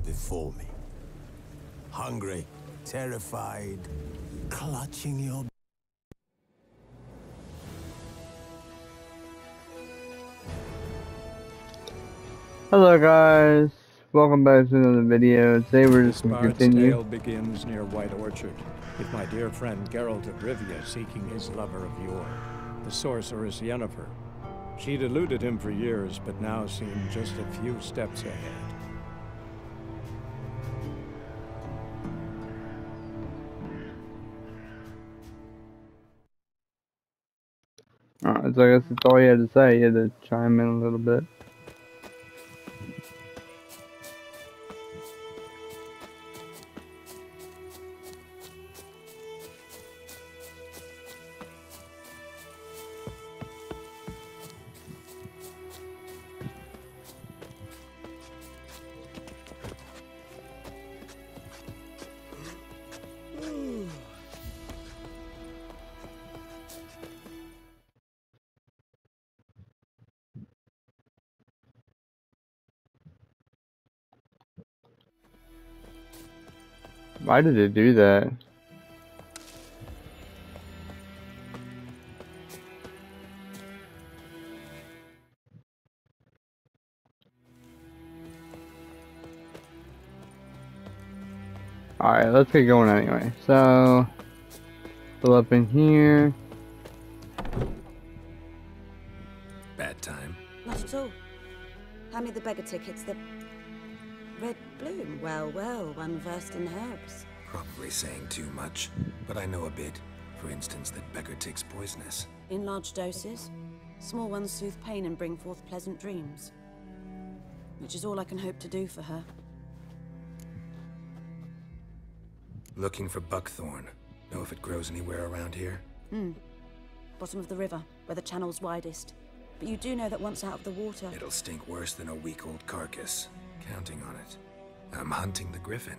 gather before me. Hungry, terrified, clutching your Hello guys, welcome back to another video. Today we're just going to Bard's continue. tale begins near White Orchard, with my dear friend Geralt of Rivia seeking his lover of yore, the sorceress Yennefer. She'd eluded him for years, but now seemed just a few steps ahead. So I guess that's all you had to say. You had to chime in a little bit. Why did it do that? Alright, let's get going anyway. So, fill up in here. bad time. Not at all. Hand me the beggar tickets. The one versed in herbs. Probably saying too much, but I know a bit. For instance, that beggar tick's poisonous. In large doses. Small ones soothe pain and bring forth pleasant dreams. Which is all I can hope to do for her. Looking for buckthorn. Know if it grows anywhere around here? Hmm. Bottom of the river, where the channel's widest. But you do know that once out of the water. It'll stink worse than a week-old carcass. Counting on it. I'm hunting the griffin.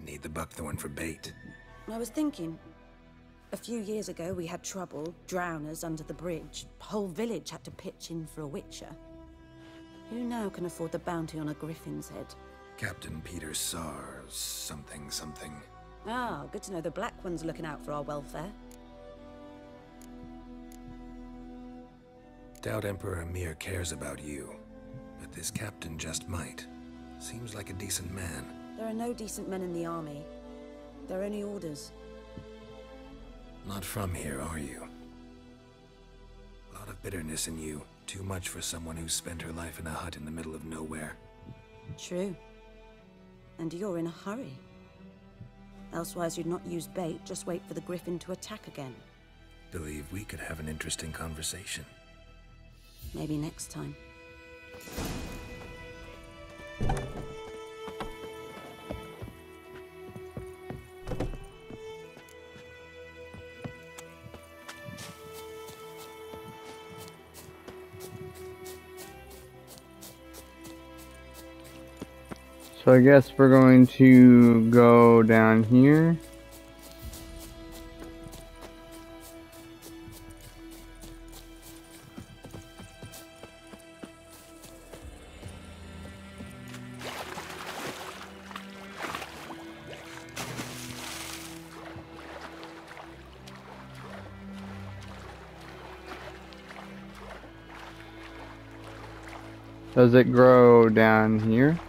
Need the buckthorn for bait. I was thinking. A few years ago, we had trouble, drowners under the bridge. Whole village had to pitch in for a witcher. Who now can afford the bounty on a griffin's head? Captain Peter Sars, something something. Ah, good to know the Black One's looking out for our welfare. Doubt Emperor Emhyr cares about you. But this captain just might. Seems like a decent man. There are no decent men in the army. There are only orders. Not from here, are you? A lot of bitterness in you. Too much for someone who spent her life in a hut in the middle of nowhere. True. And you're in a hurry. Elsewise, you'd not use bait, just wait for the griffin to attack again. Believe we could have an interesting conversation. Maybe next time. So I guess we're going to go down here. Does it grow down here?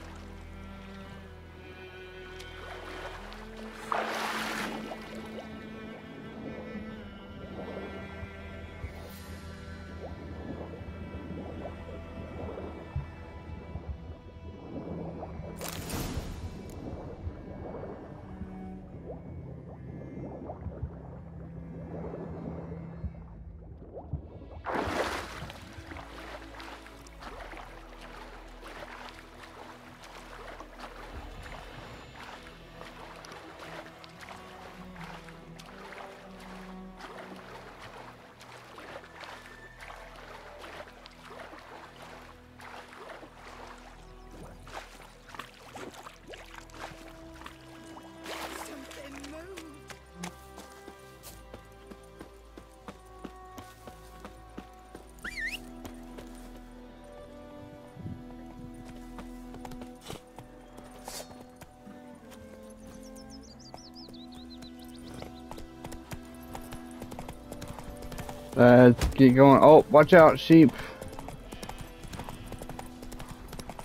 Uh, Let's get going. Oh, watch out, sheep.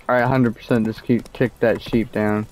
Alright, 100% just keep kick that sheep down.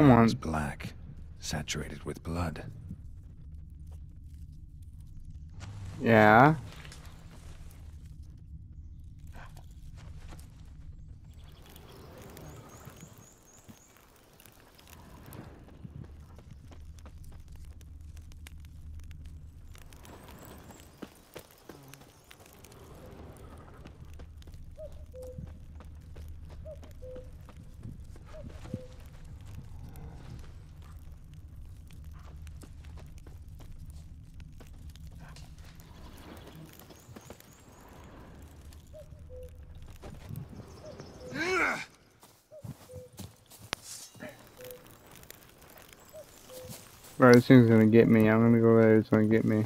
Come on. was black, saturated with blood. Yeah. Bro, this thing's gonna get me. I'm gonna go there. It's gonna get me.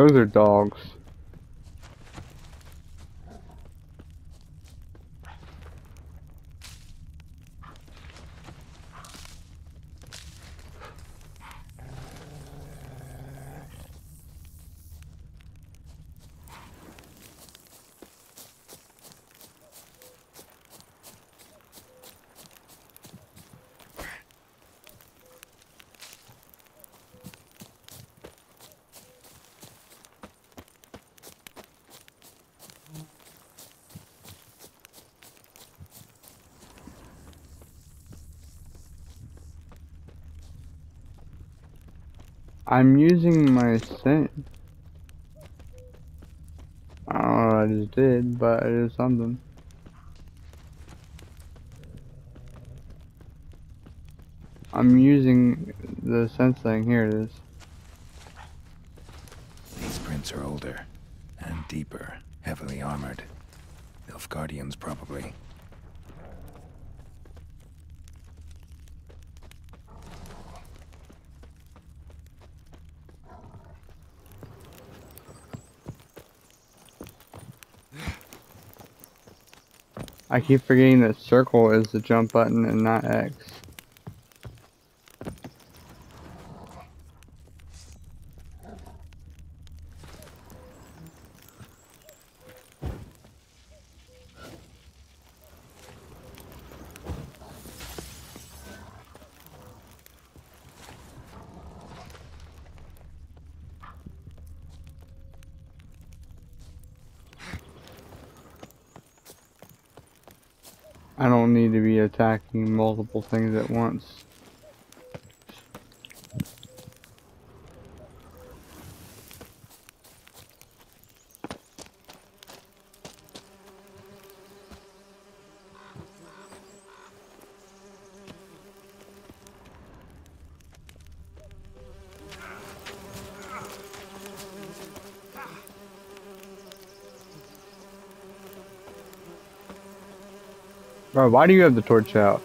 Those are dogs. I'm using my scent. I don't know what I just did, but it is something. I'm using the sense thing. Here it is. These prints are older and deeper, heavily armored. Nilfgaardians, probably. I keep forgetting that circle is the jump button and not X. I don't need to be attacking multiple things at once. Bro, why do you have the torch out?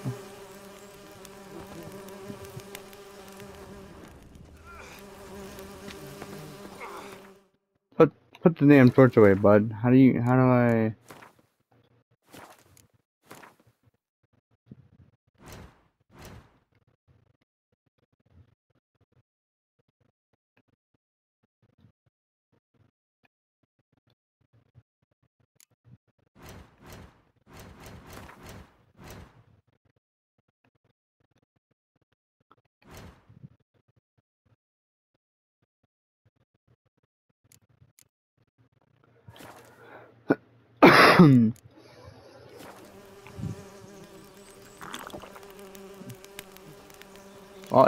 Put put the damn torch away, bud. How do you how do I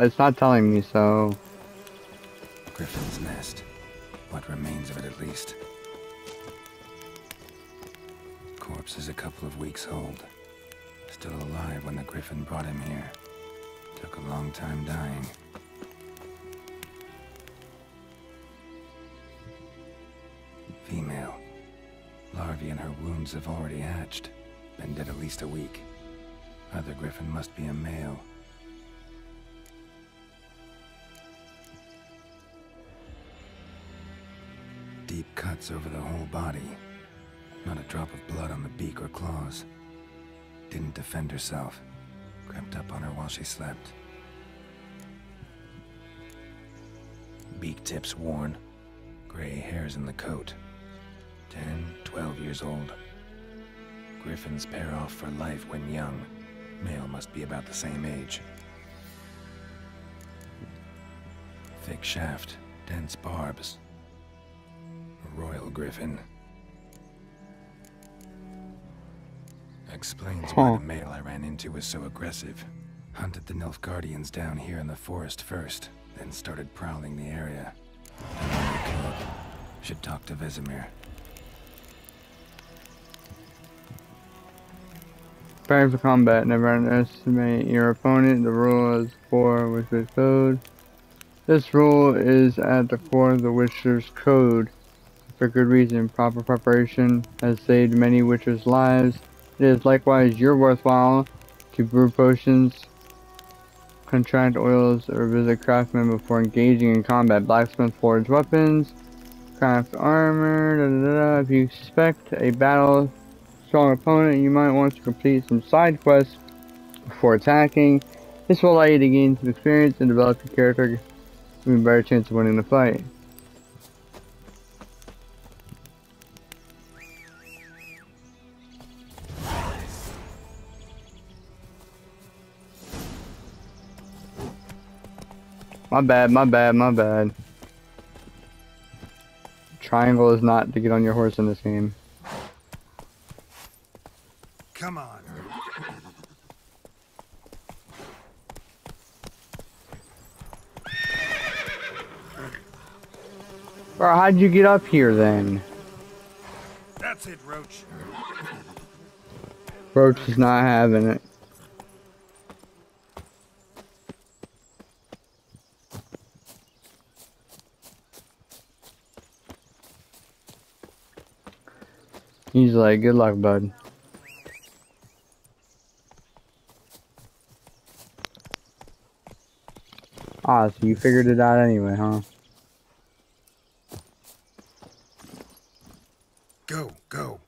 it's not telling me, so Griffin's nest. What remains of it, at least. Corpse is a couple of weeks old. Still alive when the Griffin brought him here. Took a long time dying. Female. Larvae in her wounds have already hatched. Been dead at least a week. Other Griffin must be a male. Cuts over the whole body. Not a drop of blood on the beak or claws. Didn't defend herself. Crept up on her while she slept. Beak tips worn. Gray hairs in the coat. Ten, twelve years old. Griffins pair off for life when young. Male must be about the same age. Thick shaft, dense barbs. Griffin. Explains why the male I ran into was so aggressive. Hunted the Nilfgaardians down here in the forest first, then started prowling the area. Should talk to Vesemir. Preparing for combat, never underestimate your opponent. The rule is for Witcher's Code. This rule is at the core of the Witcher's Code. For good reason, proper preparation has saved many Witchers' lives. It is likewise your worthwhile to brew potions, contract oils, or visit craftsmen before engaging in combat. Blacksmith forge weapons, craft armor, da, da, da. If you expect a battle strong opponent, you might want to complete some side quests before attacking. This will allow you to gain some experience and develop your character, giving a better chance of winning the fight. My bad, my bad, my bad. Triangle is not to get on your horse in this game. Come on. Bro, how'd you get up here then? That's it, Roach. Roach is not having it. Like, good luck, bud. Ah, so you figured it out anyway, huh? Go, go.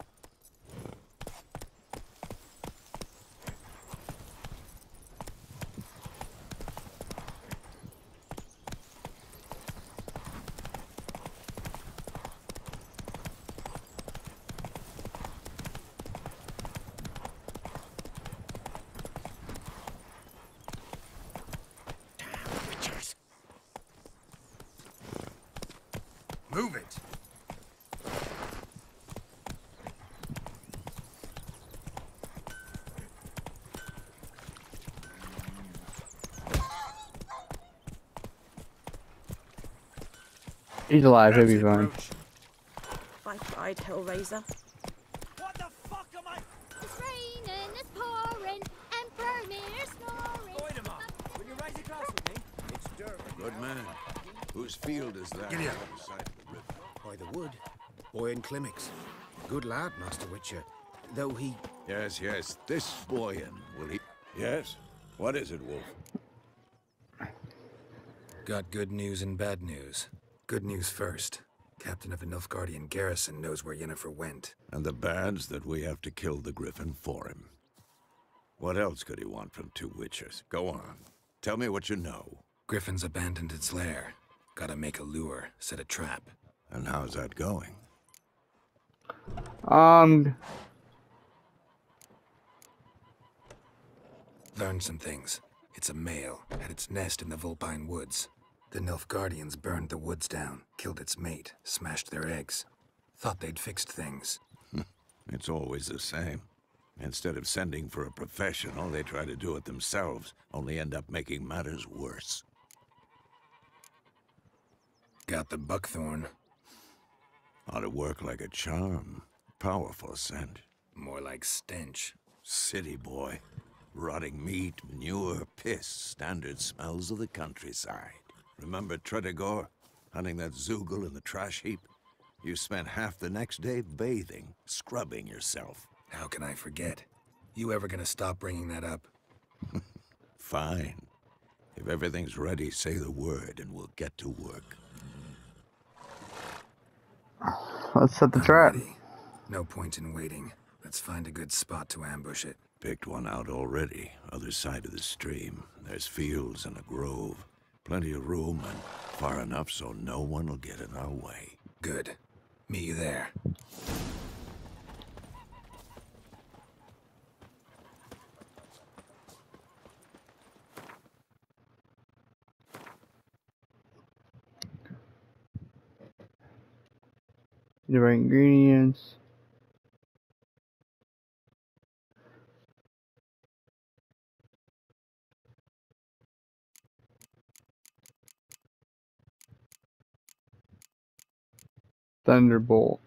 Move it. He's alive, he'll be fine. Roach. If I died, Hellraiser. River? By the wood. Boy in Climmix. Good lad, Master Witcher. Though he Yes, yes, this Boyan, will he? Yes? What is it, Wolf? Got good news and bad news. Good news first. Captain of the Nilfgaardian garrison knows where Yennefer went. And the bad's that we have to kill the Griffin for him. What else could he want from two witches? Go on. Tell me what you know. Griffin's abandoned its lair. Gotta make a lure, set a trap. And how's that going? Um, Learned some things. It's a male, had its nest in the Vulpine Woods. The Nilfgaardians burned the woods down, killed its mate, smashed their eggs. Thought they'd fixed things. It's always the same. Instead of sending for a professional, they try to do it themselves, only end up making matters worse. Got the buckthorn. Ought to work like a charm. Powerful scent. More like stench. City boy. Rotting meat, manure, piss, standard smells of the countryside. Remember Tretogor? Hunting that zeugl in the trash heap? You spent half the next day bathing, scrubbing yourself. How can I forget? You ever gonna stop bringing that up? Fine. If everything's ready, say the word and we'll get to work. Let's set the trap. No point in waiting. Let's find a good spot to ambush it. Picked one out already, other side of the stream. There's fields and a grove. Plenty of room and far enough so no one will get in our way. Good. Meet you there. The right ingredients. Thunderbolt.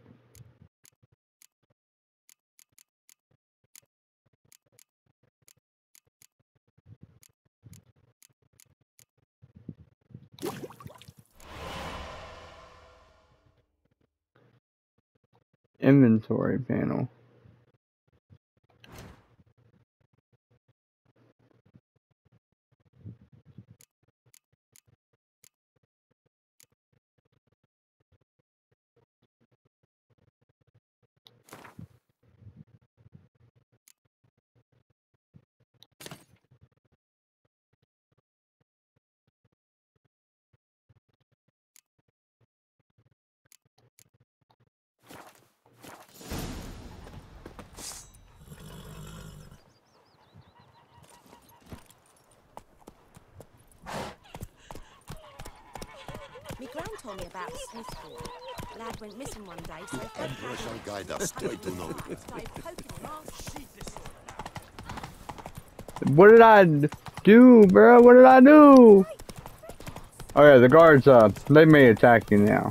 Inventory panel. Me gran told me about a Smith boy. Lad went missing one day, so Fred Emperor shall guide us straight to know. started poking him off. What did I do, bro? What did I do? Oh yeah, the guards up. They may attack you now.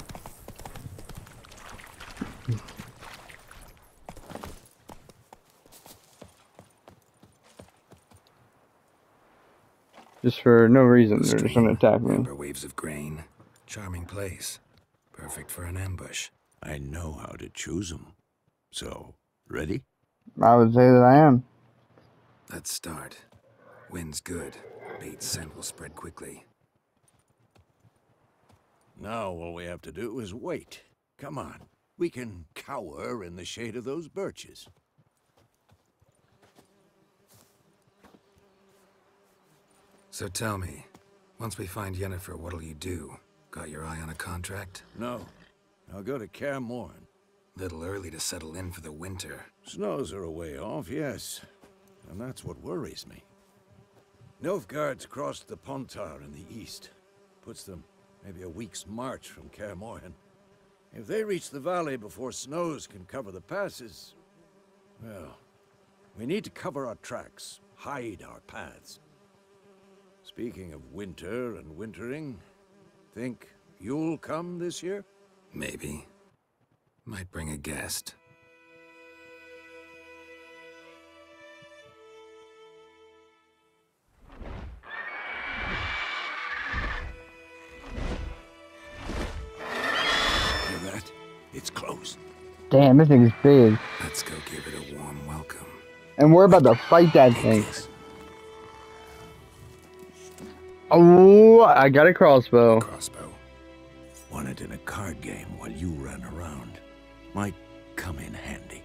Just for no reason, they're just gonna attack me. Amber waves of grain. Charming place. Perfect for an ambush. I know how to choose 'em. So, ready? I would say that I am. Let's start. Wind's good. Bait scent will spread quickly. Now all we have to do is wait. Come on. We can cower in the shade of those birches. So tell me, once we find Yennefer, what'll you do? Got your eye on a contract? No. I'll go to Kaer Morhen. Little early to settle in for the winter. Snows are a way off, yes. And that's what worries me. Nilfgaard's crossed the Pontar in the east. Puts them maybe a week's march from Kaer Morhen. If they reach the valley before snows can cover the passes, well, we need to cover our tracks, hide our paths. Speaking of winter and wintering, think you'll come this year? Maybe. Might bring a guest. Hear that? It's close. Damn, this thing's big. Let's go give it a warm welcome. And we're about to fight that thing. Oh, I got a crossbow. Crossbow. Won it in a card game while you ran around. Might come in handy.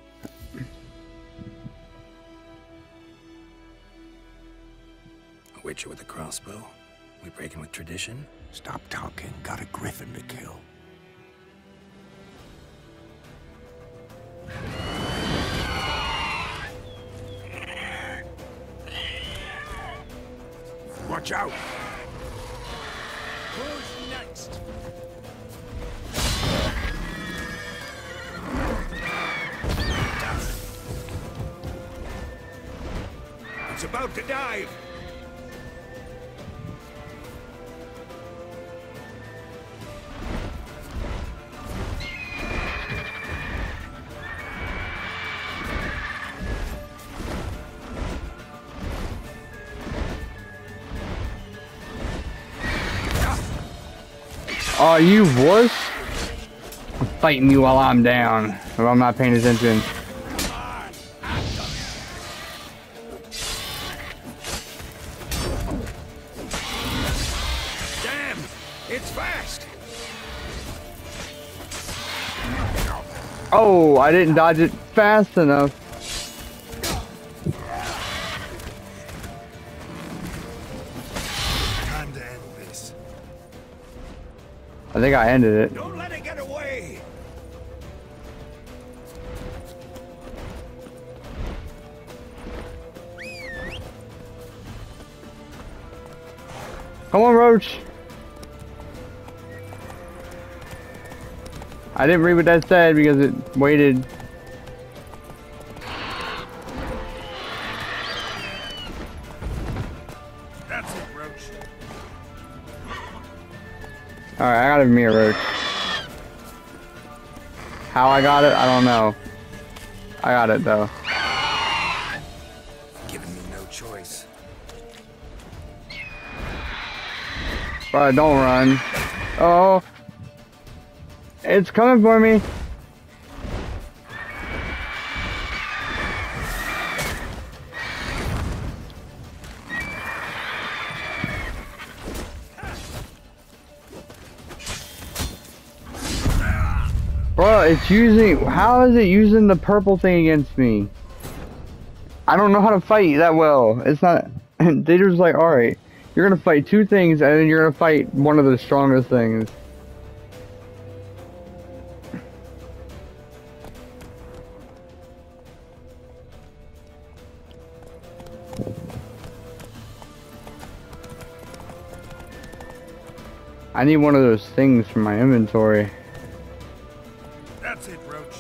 A witcher with a crossbow? We breaking with tradition? Stop talking. Got a griffin to kill. Watch out! To dive! Oh, you wuss! Fighting me while I'm down, if I'm not paying attention. Fast! Oh, I didn't dodge it fast enough. Time to end this. I think I ended it. Don't let it get away! Come on, Roach. I didn't read what that said because it waited. That's it, Roach. Alright, I got a mirror Roach. How I got it, I don't know. I got it though. Giving me no choice. Bro, don't run. Oh. It's coming for me. Bro, it's using. How is it using the purple thing against me? I don't know how to fight that well. It's not. They just like, alright, you're gonna fight two things and then you're gonna fight one of the strongest things. I need one of those things for my inventory. That's it, Roach.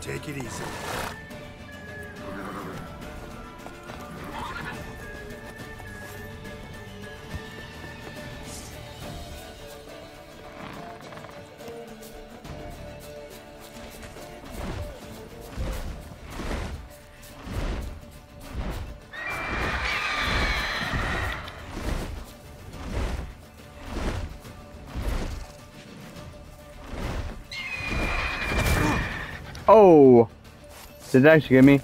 Take it easy. Oh! Did it actually get me?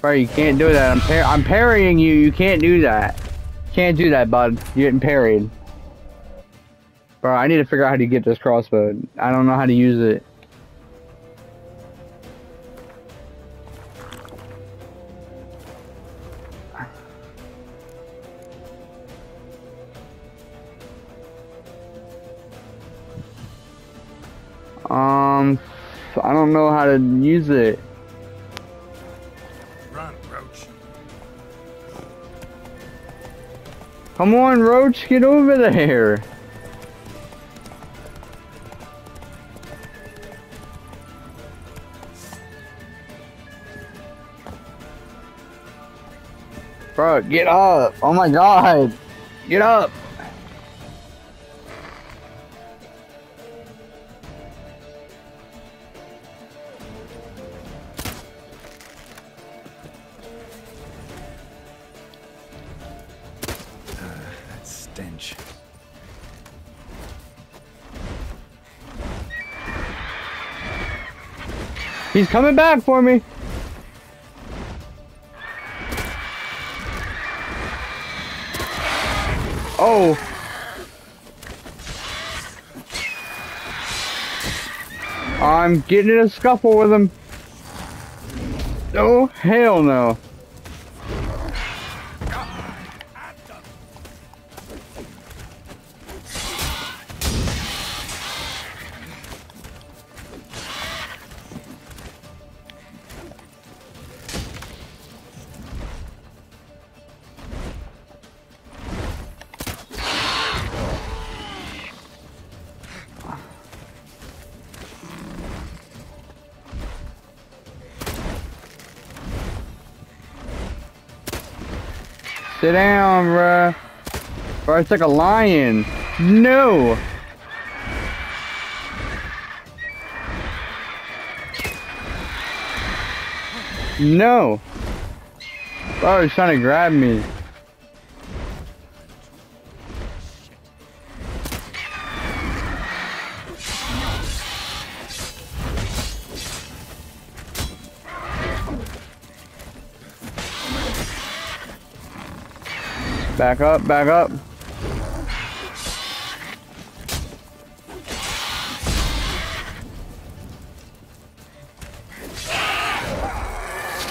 Bro, you can't do that. I'm par I'm parrying you. You can't do that. Can't do that, bud. You're getting parried. Bro, I need to figure out how to get this crossbow. I don't know how to use it. I don't know how to use it. Run, Roach. Come on, Roach, get over there. Bro, get up. Oh my god. Get up. He's coming back for me. Oh. I'm getting in a scuffle with him. Oh, hell no. It's like a lion. No. No. Oh, he's trying to grab me. Back up, back up.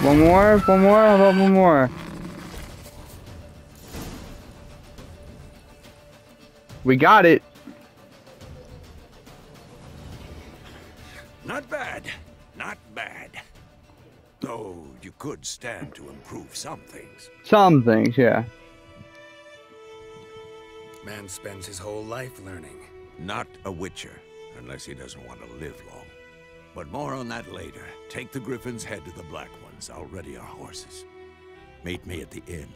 One more, one more, how about one more? We got it. Not bad. Not bad. Though you could stand to improve some things. Some things, yeah. Man spends his whole life learning. Not a Witcher, unless he doesn't want to live long. But more on that later. Take the Griffin's head to the Black Ones. I'll ready our horses. Meet me at the inn.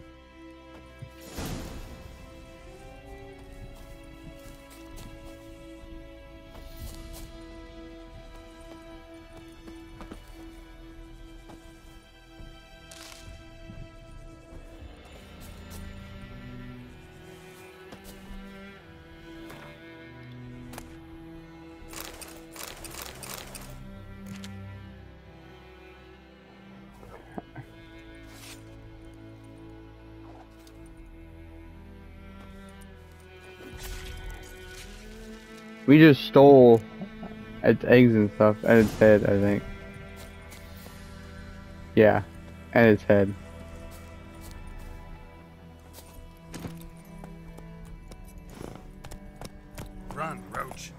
We just stole its eggs and stuff and its head, I think. Yeah, and its head. Run, Roach.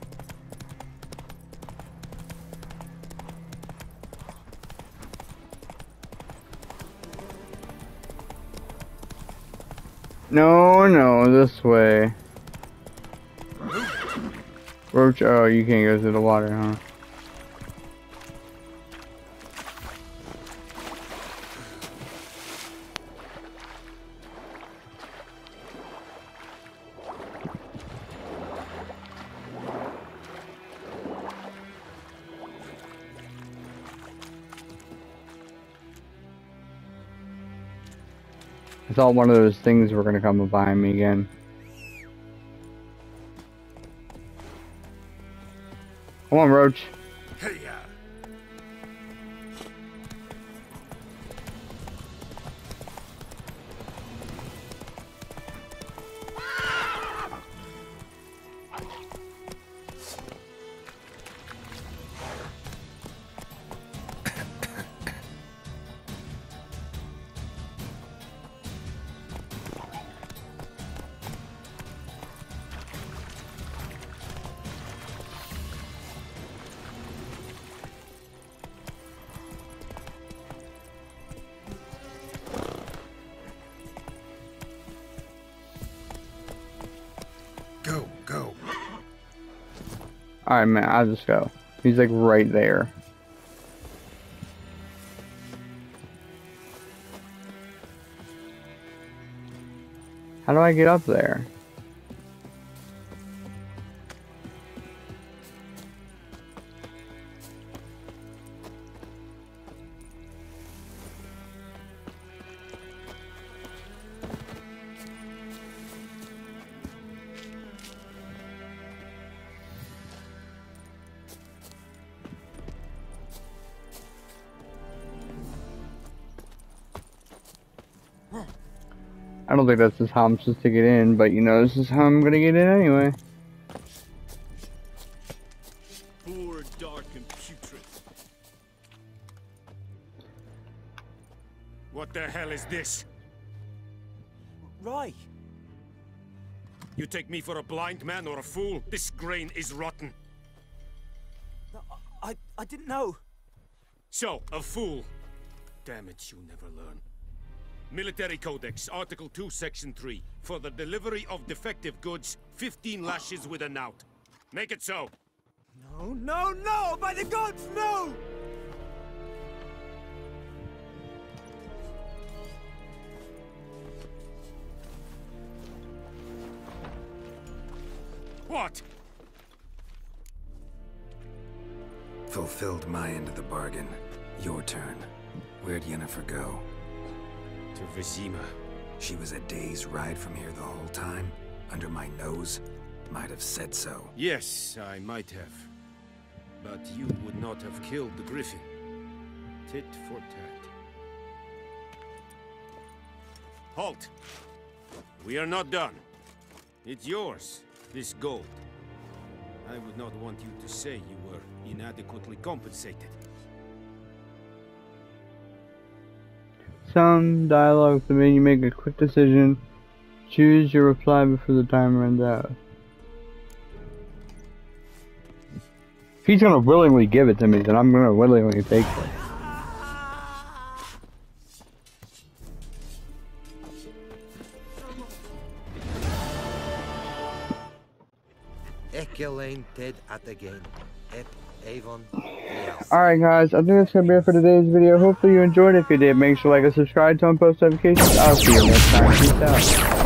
No, no, this way. Roach, oh, you can't go through the water, huh? I thought one of those things were gonna come behind me again. Come on, Roach. Alright, man, I'll just go. He's like right there. How do I get up there? I don't that's just how I'm supposed to get in, but you know, this is how I'm gonna get in anyway. Poor, dark, and putrid. What the hell is this? Right. You take me for a blind man or a fool? This grain is rotten. No, I, I didn't know. So, a fool. Damn it, you never learn. Military Codex, Article 2, Section 3. For the delivery of defective goods, 15 lashes with a knout. Make it so. No, no, no! By the gods, no! What? Fulfilled my end of the bargain. Your turn. Where'd Yennefer go? To Vizima. She was a day's ride from here the whole time? Under my nose? Might have said so. Yes, I might have. But you would not have killed the Griffin. Tit for tat. Halt! We are not done. It's yours, this gold. I would not want you to say you were inadequately compensated. Some dialogue to make you make a quick decision. Choose your reply before the time runs out. If he's gonna willingly give it to me, then I'm gonna willingly take it. Ekelain Ted at again. Avon. Alright guys, I think that's gonna be it for today's video. Hopefully you enjoyed. If you did, make sure to like and subscribe to post notifications. I'll see you next time. Peace out.